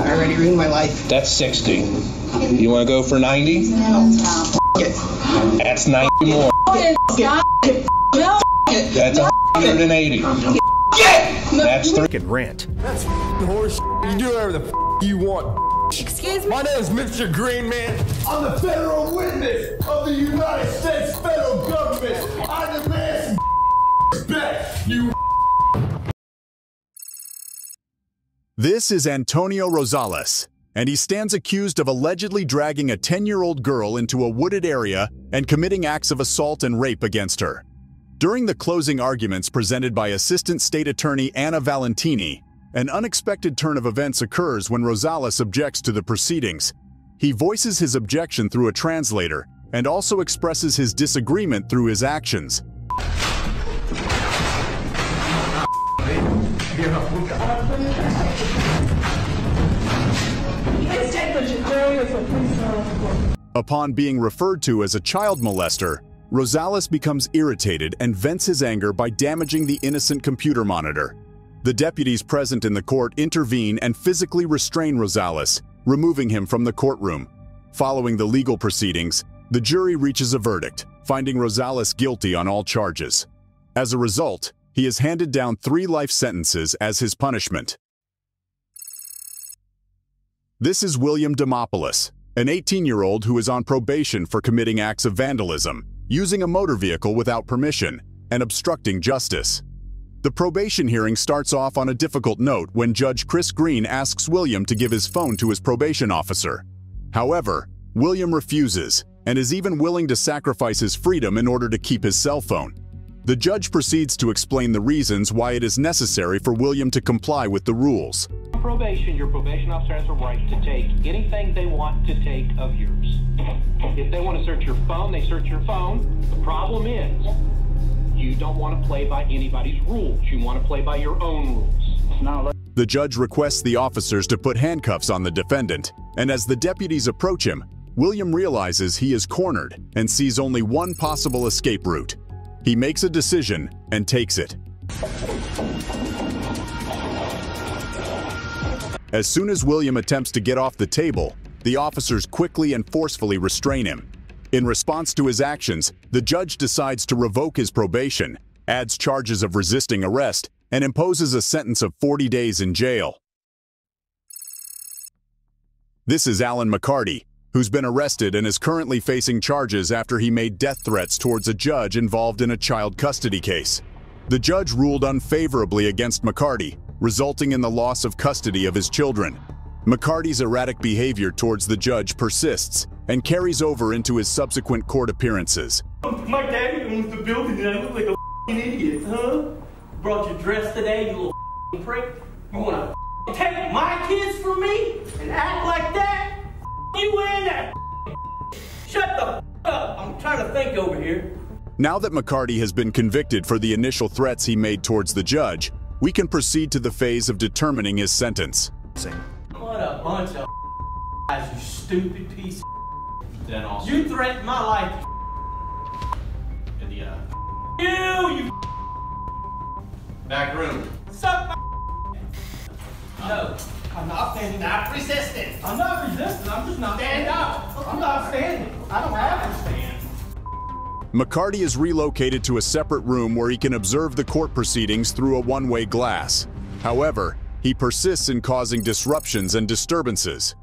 I already ruined my life. That's 60. You want to go for 90? No. That's 90 more. That's 180. That's three. Fucking rant. That's horse. You do whatever the you want. Excuse me? My name is Mr. Greenman. I'm the federal witness of the United States federal government. I demand some respect, you This is Antonio Rosales, and he stands accused of allegedly dragging a 10-year-old girl into a wooded area and committing acts of assault and rape against her. During the closing arguments presented by Assistant State Attorney Anna Valentini, an unexpected turn of events occurs when Rosales objects to the proceedings. He voices his objection through a translator and also expresses his disagreement through his actions. Upon being referred to as a child molester, Rosales becomes irritated and vents his anger by damaging the innocent computer monitor. The deputies present in the court intervene and physically restrain Rosales, removing him from the courtroom. Following the legal proceedings, the jury reaches a verdict, finding Rosales guilty on all charges. As a result, he is handed down three life sentences as his punishment. This is William Demopoulos, an 18-year-old who is on probation for committing acts of vandalism, using a motor vehicle without permission, and obstructing justice. The probation hearing starts off on a difficult note when Judge Chris Green asks William to give his phone to his probation officer. However, William refuses and is even willing to sacrifice his freedom in order to keep his cell phone. The judge proceeds to explain the reasons why it is necessary for William to comply with the rules. On probation, your probation officer has a right to take anything they want to take of yours. If they want to search your phone, they search your phone. The problem is, you don't want to play by anybody's rules. You want to play by your own rules. The judge requests the officers to put handcuffs on the defendant, and as the deputies approach him, William realizes he is cornered and sees only one possible escape route. He makes a decision and takes it. As soon as William attempts to get off the table, the officers quickly and forcefully restrain him. In response to his actions, the judge decides to revoke his probation, adds charges of resisting arrest, and imposes a sentence of 40 days in jail. This is Alan McCarty, who's been arrested and is currently facing charges after he made death threats towards a judge involved in a child custody case. The judge ruled unfavorably against McCarty, resulting in the loss of custody of his children. McCarty's erratic behavior towards the judge persists and carries over into his subsequent court appearances. My daddy owns the building and I look like a f***ing idiot, huh? Brought your dress today, you little f***ing prick. You wanna f***ing take my kids from me and act like that? You in there? Shut the f- up. I'm trying to think over here. Now that McCarty has been convicted for the initial threats he made towards the judge, we can proceed to the phase of determining his sentence. What a bunch of guys, you stupid piece of Then also You threatened my life. in the uh, You, you back room. suck my No, I'm not standing Stop resisting. I'm not resisting. I'm just not standing up. I'm not standing. I don't have to stand. McCarty is relocated to a separate room where he can observe the court proceedings through a one-way glass. However, he persists in causing disruptions and disturbances.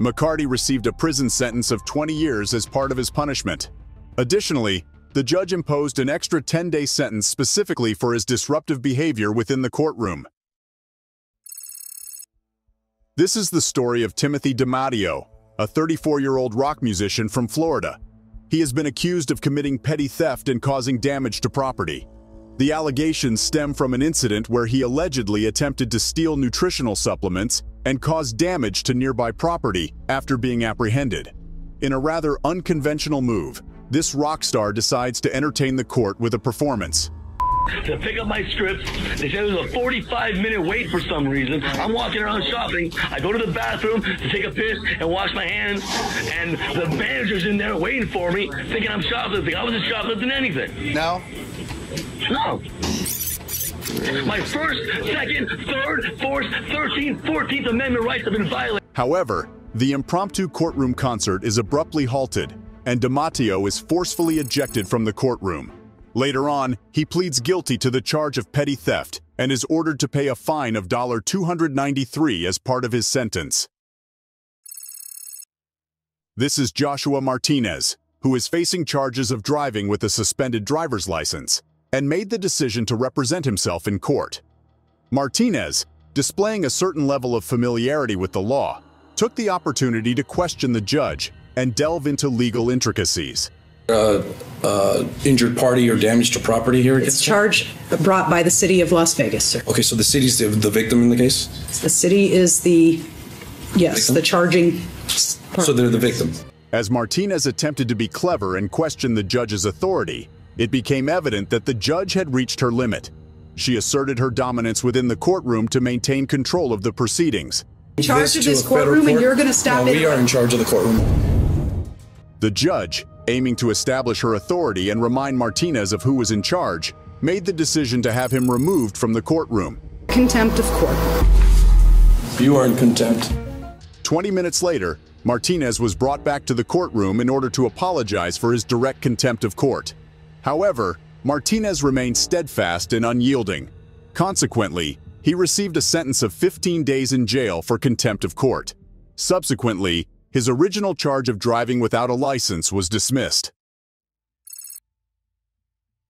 McCarty received a prison sentence of 20 years as part of his punishment. Additionally, the judge imposed an extra 10-day sentence specifically for his disruptive behavior within the courtroom. This is the story of Timothy DiMatteo, a 34-year-old rock musician from Florida. He has been accused of committing petty theft and causing damage to property. The allegations stem from an incident where he allegedly attempted to steal nutritional supplements and cause damage to nearby property after being apprehended. In a rather unconventional move, this rock star decides to entertain the court with a performance. to pick up my strips. They said it was a 45 minute wait for some reason. I'm walking around shopping. I go to the bathroom to take a piss and wash my hands, and the manager's in there waiting for me, thinking I'm shoplifting. I wasn't shoplifting anything. No? No. My first, second, third, fourth, 13th, 14th Amendment rights have been violated. However, the impromptu courtroom concert is abruptly halted, and DiMatteo is forcefully ejected from the courtroom. Later on, he pleads guilty to the charge of petty theft and is ordered to pay a fine of 293 as part of his sentence. This is Joshua Martinez, who is facing charges of driving with a suspended driver's license and made the decision to represent himself in court. Martinez, displaying a certain level of familiarity with the law, took the opportunity to question the judge and delve into legal intricacies. Uh, uh, injured party or damage to property here? It's charge brought by the city of Las Vegas, sir. Okay, so the city's the, the victim in the case? The city is the, yes, Victim? the charging. So they're the victim. As Martinez attempted to be clever and question the judge's authority, it became evident that the judge had reached her limit. She asserted her dominance within the courtroom to maintain control of the proceedings. In charge of this a federal courtroom and you're going to stop No, it. we are in charge of the courtroom. The judge, aiming to establish her authority and remind Martinez of who was in charge, made the decision to have him removed from the courtroom. Contempt of court. You are in contempt. 20 minutes later, Martinez was brought back to the courtroom in order to apologize for his direct contempt of court. However, Martinez remained steadfast and unyielding. Consequently, he received a sentence of 15 days in jail for contempt of court. Subsequently, his original charge of driving without a license was dismissed.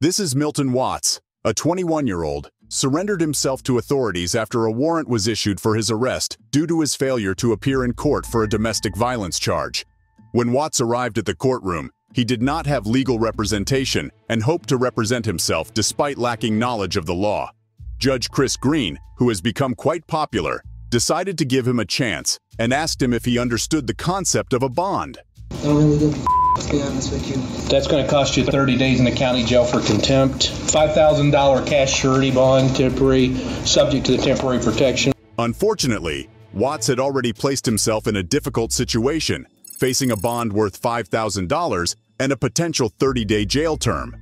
This is Milton Watts, a 21-year-old, surrendered himself to authorities after a warrant was issued for his arrest due to his failure to appear in court for a domestic violence charge. When Watts arrived at the courtroom, he did not have legal representation and hoped to represent himself despite lacking knowledge of the law. Judge Chris Green, who has become quite popular, decided to give him a chance and asked him if he understood the concept of a bond. I don't really give a f- to be honest with you. That's going to cost you 30 days in the county jail for contempt, $5,000 cash surety bond, temporary, subject to the temporary protection. Unfortunately, Watts had already placed himself in a difficult situation, facing a bond worth $5,000 and a potential 30-day jail term.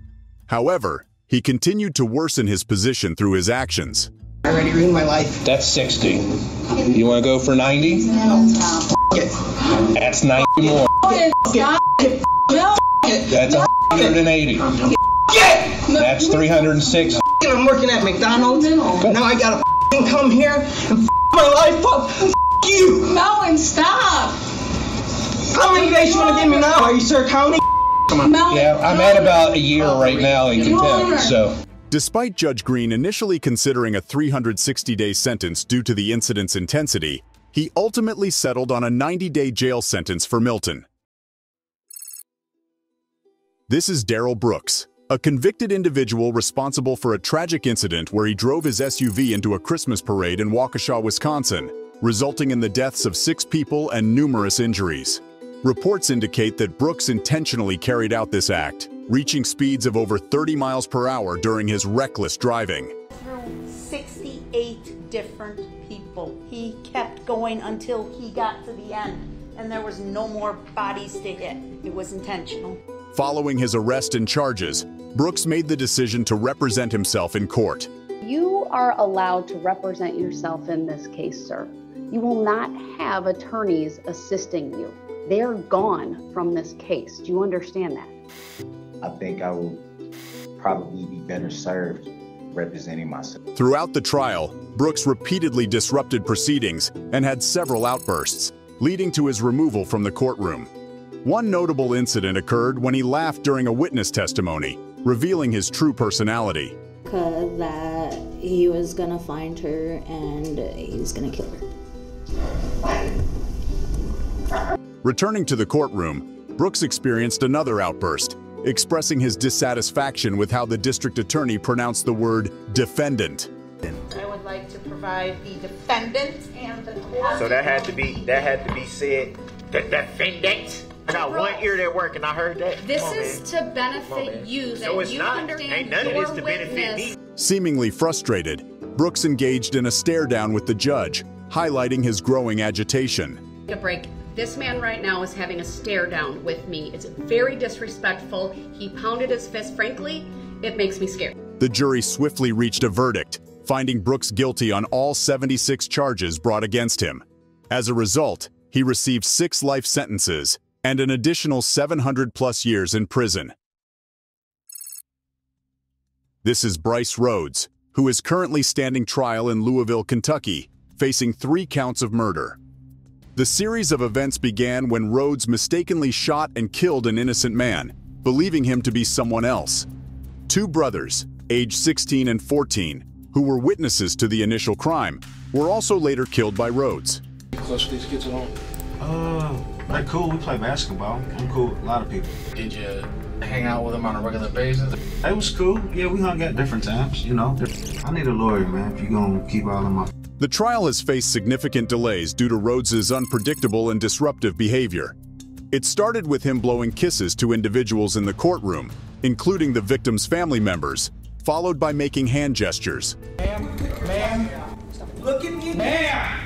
However, he continued to worsen his position through his actions. I already ruined my life. That's 60. You want to go for 90? No. That's 90 more. That's 180. That's 306. I'm working at McDonald's. Now I gotta come here and my life up. F- you. Melvin, stop! How many days you wanna give me now? Are you Sir County? Yeah, I'm at about a year oh, right now in contempt, so. Despite Judge Green initially considering a 360-day sentence due to the incident's intensity, he ultimately settled on a 90-day jail sentence for Milton. This is Darrell Brooks, a convicted individual responsible for a tragic incident where he drove his SUV into a Christmas parade in Waukesha, Wisconsin, resulting in the deaths of six people and numerous injuries. Reports indicate that Brooks intentionally carried out this act, reaching speeds of over 30 miles per hour during his reckless driving. through 68 different people. He kept going until he got to the end, and there was no more bodies to hit. It was intentional. Following his arrest and charges, Brooks made the decision to represent himself in court. You are allowed to represent yourself in this case, sir. You will not have attorneys assisting you. They are gone from this case. Do you understand that? I think I will probably be better served representing myself. Throughout the trial, Brooks repeatedly disrupted proceedings and had several outbursts, leading to his removal from the courtroom. One notable incident occurred when he laughed during a witness testimony, revealing his true personality. Cause that he was gonna find her and he was gonna kill her. Returning to the courtroom, Brooks experienced another outburst, expressing his dissatisfaction with how the district attorney pronounced the word defendant. I would like to provide the defendant and the So that had to be that had to be said. The defendant. I got one ear that work, and I heard that. This on, is man. to benefit you, that No, it's you not. understand Ain't none of this to benefit me. Seemingly frustrated, Brooks engaged in a stare down with the judge, highlighting his growing agitation. a break. This man right now is having a stare down with me. It's very disrespectful. He pounded his fist. Frankly, it makes me scared. The jury swiftly reached a verdict, finding Brooks guilty on all 76 charges brought against him. As a result, he received six life sentences and an additional 700 plus years in prison. This is Bryce Rhodes, who is currently standing trial in Louisville, Kentucky, facing three counts of murder. The series of events began when Rhodes mistakenly shot and killed an innocent man, believing him to be someone else. Two brothers, aged 16 and 14, who were witnesses to the initial crime, were also later killed by Rhodes. Close these kids at home. Uh, they cool. We play basketball. I'm cool with a lot of people. Did you hang out with them on a regular basis? It was cool. Yeah, we hung out different times, you know. I need a lawyer, man, if you're gonna keep all of my The trial has faced significant delays due to Rhodes's unpredictable and disruptive behavior. It started with him blowing kisses to individuals in the courtroom, including the victim's family members, followed by making hand gestures. Ma'am, ma'am, look at me. Ma'am!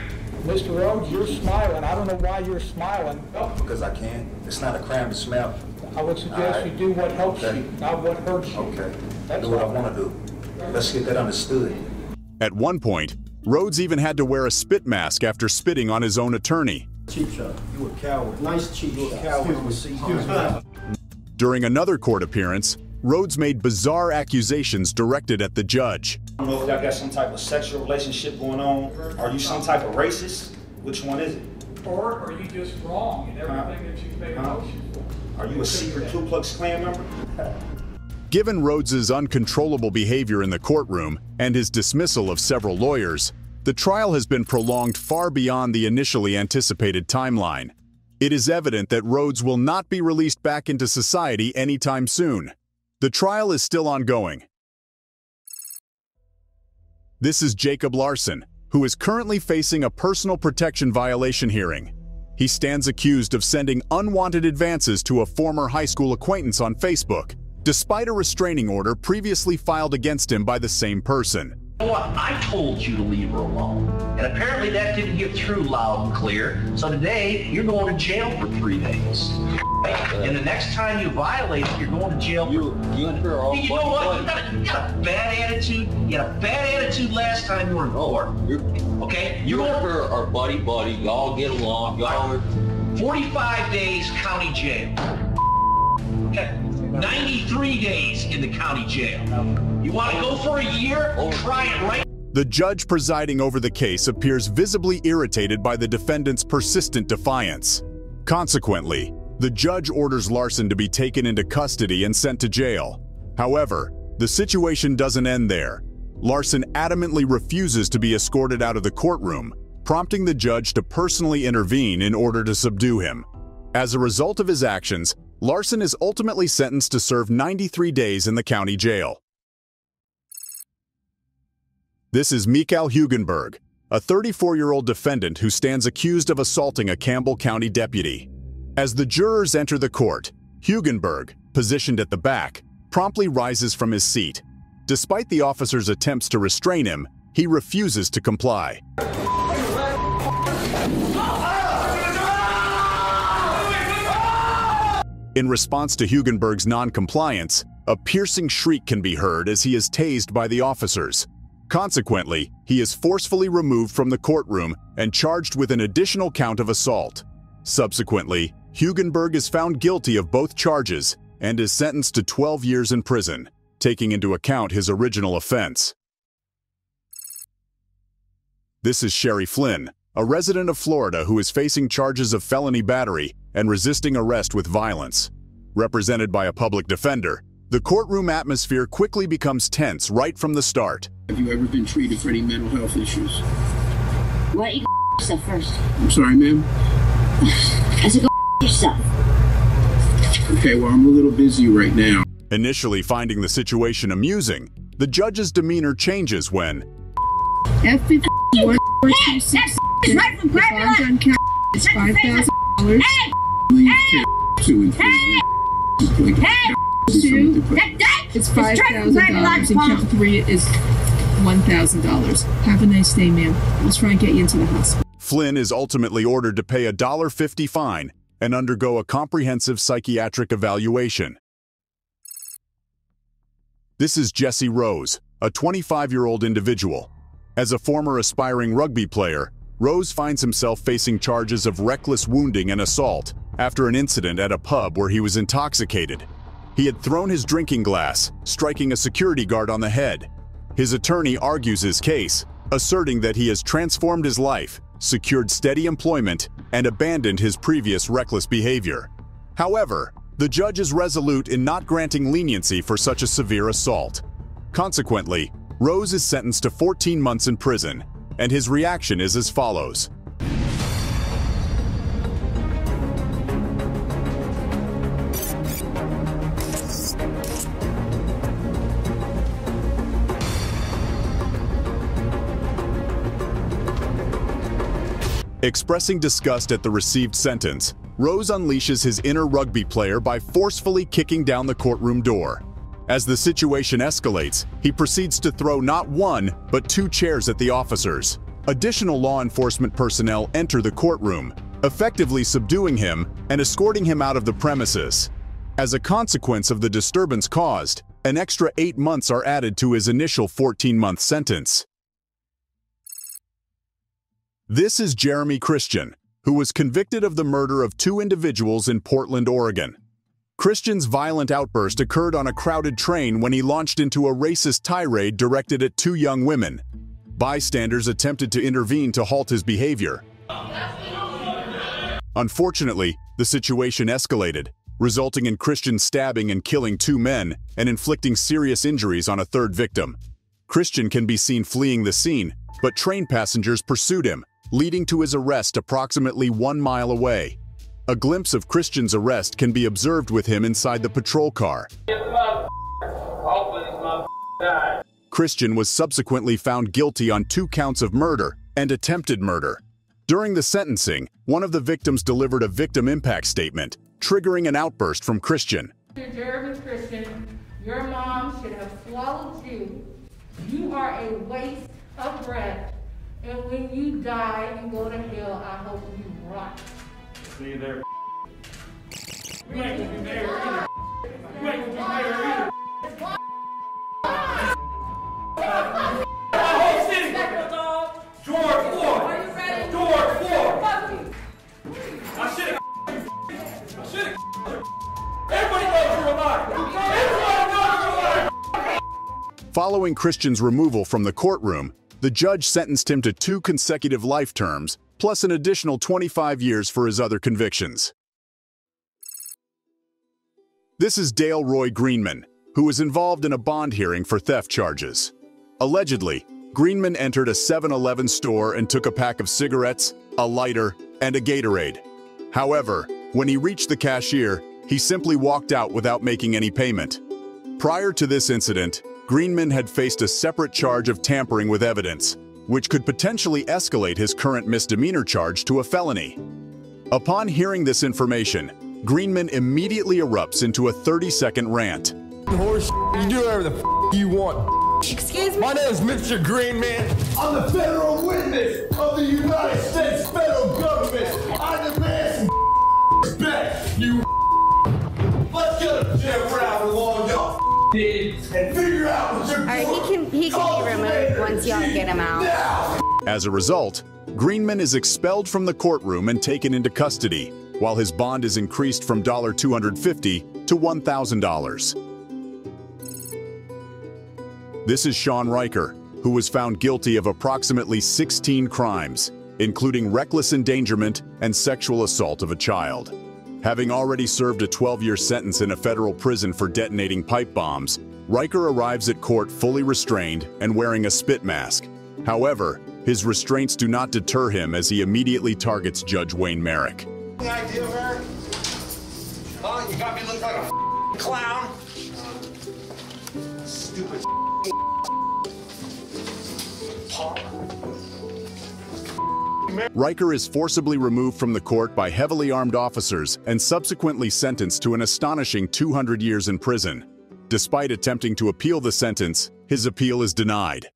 Mr. Rhodes, you're smiling. I don't know why you're smiling. Because I can. It's not a crime to smell. I would suggest you do what helps Okay. you, not what hurts you. Okay. That's do what I want to do. Let's get that understood. At one point, Rhodes even had to wear a spit mask after spitting on his own attorney. Cheap shot. You a coward. Nice cheap You a coward. During another court appearance, Rhodes made bizarre accusations directed at the judge. I don't know if y'all got some type of sexual relationship going on. Are you some type of racist? Which one is it? Or are you just wrong in everything that you've made a Huh? motion for? Are you a secret Ku Klux Klan member? Given Rhodes's uncontrollable behavior in the courtroom and his dismissal of several lawyers, the trial has been prolonged far beyond the initially anticipated timeline. It is evident that Rhodes will not be released back into society anytime soon. The trial is still ongoing. This is Jacob Larson, who is currently facing a personal protection violation hearing. He stands accused of sending unwanted advances to a former high school acquaintance on Facebook, despite a restraining order previously filed against him by the same person. You what? I told you to leave her alone. And apparently that didn't get through loud and clear. So today, you're going to jail for three days. And the next time you violate it, you're going to jail for... You, you and her are You know what? You got, a, you got a bad attitude. You had a bad attitude last time you were in court. Okay? You're going her are buddy buddy. Y'all get along. Y'all are 45 days county jail. Okay. 93 days in the county jail. You want to go for a year? Try it right The judge presiding over the case appears visibly irritated by the defendant's persistent defiance. Consequently, the judge orders Larson to be taken into custody and sent to jail. However, the situation doesn't end there. Larson adamantly refuses to be escorted out of the courtroom, prompting the judge to personally intervene in order to subdue him. As a result of his actions, Larson is ultimately sentenced to serve 93 days in the county jail. This is Mikael Hugenberg, a 34-year-old defendant who stands accused of assaulting a Campbell County deputy. As the jurors enter the court, Hugenberg, positioned at the back, promptly rises from his seat. Despite the officer's attempts to restrain him, he refuses to comply. In response to Hugenberg's non-compliance, a piercing shriek can be heard as he is tased by the officers. Consequently, he is forcefully removed from the courtroom and charged with an additional count of assault. Subsequently, Hugenberg is found guilty of both charges and is sentenced to 12 years in prison, taking into account his original offense. This is Sherry Flynn, a resident of Florida who is facing charges of felony battery and resisting arrest with violence. Represented by a public defender, the courtroom atmosphere quickly becomes tense right from the start. Have you ever been treated for any mental health issues? Why don't you go yourself first? I'm sorry, ma'am. I said go yourself. Okay, well, I'm a little busy right now. Initially finding the situation amusing, the judge's demeanor changes when, F fifty one four two six. Right from If I'm done counting, it's five thousand dollars. Leave two and three. Hey! Hey! Two. That, that It's is five trying to thousand drive me like dollars, and count three is one thousand dollars. Have a nice day, ma'am. Let's try and get you into the hospital. Flynn is ultimately ordered to pay a $1.50 fine and undergo a comprehensive psychiatric evaluation. This is Jesse Rose, a 25-year-old individual. As a former aspiring rugby player, Rose finds himself facing charges of reckless wounding and assault after an incident at a pub where he was intoxicated. He had thrown his drinking glass, striking a security guard on the head. His attorney argues his case, asserting that he has transformed his life, secured steady employment, and abandoned his previous reckless behavior. However, the judge is resolute in not granting leniency for such a severe assault. Consequently, Rose is sentenced to 14 months in prison, and his reaction is as follows. Expressing disgust at the received sentence, Rose unleashes his inner rugby player by forcefully kicking down the courtroom door. As the situation escalates, he proceeds to throw not one, but two chairs at the officers. Additional law enforcement personnel enter the courtroom, effectively subduing him and escorting him out of the premises. As a consequence of the disturbance caused, an extra eight months are added to his initial 14-month sentence. This is Jeremy Christian, who was convicted of the murder of two individuals in Portland, Oregon. Christian's violent outburst occurred on a crowded train when he launched into a racist tirade directed at two young women. Bystanders attempted to intervene to halt his behavior. Unfortunately, the situation escalated, resulting in Christian stabbing and killing two men and inflicting serious injuries on a third victim. Christian can be seen fleeing the scene, but train passengers pursued him, leading to his arrest approximately one mile away. A glimpse of Christian's arrest can be observed with him inside the patrol car. Christian was subsequently found guilty on two counts of murder and attempted murder. During the sentencing, one of the victims delivered a victim impact statement, triggering an outburst from Christian. Christian, your mom should have swallowed you. You are a waste of breath. And when you die and go to hell, I hope you rot. See you there. You ain't gonna be married either. You ain't gonna be married either. whole city. George Floyd. George Floyd. I should have. I should have. Everybody knows you're a liar. Everybody knows you're a liar. Following Christian's removal from the courtroom, the judge sentenced him to two consecutive life terms, plus an additional 25 years for his other convictions. This is Dale Roy Greenman, who was involved in a bond hearing for theft charges. Allegedly, Greenman entered a 7-Eleven store and took a pack of cigarettes, a lighter, and a Gatorade. However, when he reached the cashier, he simply walked out without making any payment. Prior to this incident, Greenman had faced a separate charge of tampering with evidence, which could potentially escalate his current misdemeanor charge to a felony. Upon hearing this information, Greenman immediately erupts into a 30-second rant. Horse, you do whatever the you want. Excuse me? My name is Mr. Greenman. I'm the federal witness of the United States federal government. I demand some respect, you Let's get a jail round with all y'all did you're Alright, he can he can be removed once y'all get him out. As a result, Greenman is expelled from the courtroom and taken into custody, while his bond is increased from 250 to $1,000. This is Sean Riker, who was found guilty of approximately 16 crimes, including reckless endangerment and sexual assault of a child. Having already served a 12-year sentence in a federal prison for detonating pipe bombs, Riker arrives at court fully restrained and wearing a spit mask. However, his restraints do not deter him as he immediately targets Judge Wayne Merrick. Idea? Huh? You got me looking like a clown? Stupid Paul. Riker is forcibly removed from the court by heavily armed officers and subsequently sentenced to an astonishing 200 years in prison. Despite attempting to appeal the sentence, his appeal is denied.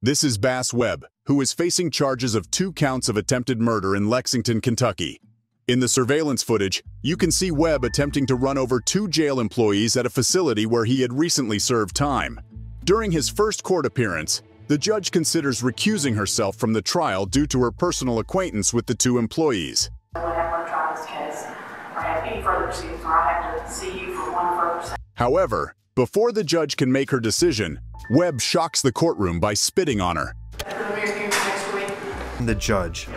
This is Bass Webb, who is facing charges of two counts of attempted murder in Lexington, Kentucky. In the surveillance footage, you can see Webb attempting to run over two jail employees at a facility where he had recently served time. During his first court appearance, the judge considers recusing herself from the trial due to her personal acquaintance with the two employees. Whenever I try this case, or have any further proceedings, or I have to see you for one further session. However, before the judge can make her decision, Webb shocks the courtroom by spitting on her. The judge.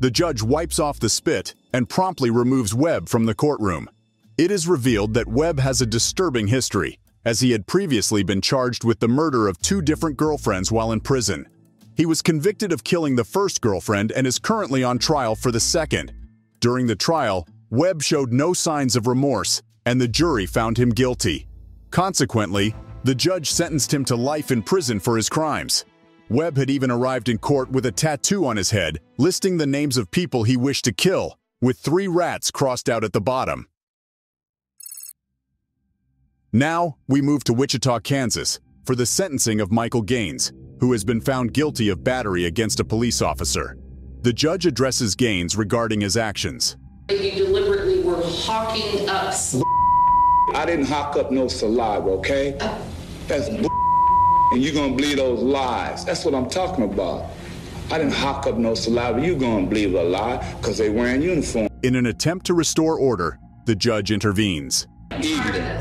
The judge wipes off the spit and promptly removes Webb from the courtroom. It is revealed that Webb has a disturbing history, as he had previously been charged with the murder of two different girlfriends while in prison. He was convicted of killing the first girlfriend and is currently on trial for the second. During the trial, Webb showed no signs of remorse, and the jury found him guilty. Consequently, the judge sentenced him to life in prison for his crimes. Webb had even arrived in court with a tattoo on his head, listing the names of people he wished to kill, with three rats crossed out at the bottom. Now, we move to Wichita, Kansas, for the sentencing of Michael Gaines, who has been found guilty of battery against a police officer. The judge addresses Gaines regarding his actions. You deliberately were hawking up. I didn't hawk up no saliva, okay? That's and you're gonna believe those lies. That's what I'm talking about. I didn't hawk up no saliva. You gonna believe a lie because they wearing uniform. In an attempt to restore order, the judge intervenes.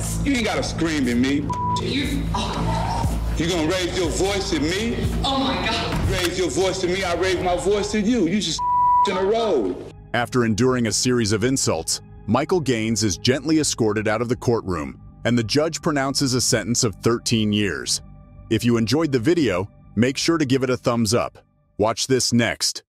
Evelyn, you ain't gotta scream at me. You. Oh. You gonna raise your voice at me? Oh my God. Raise your voice to me, I raise my voice to you. You just in a row. After enduring a series of insults, Michael Gaines is gently escorted out of the courtroom, and the judge pronounces a sentence of 13 years. If you enjoyed the video, make sure to give it a thumbs up. Watch this next.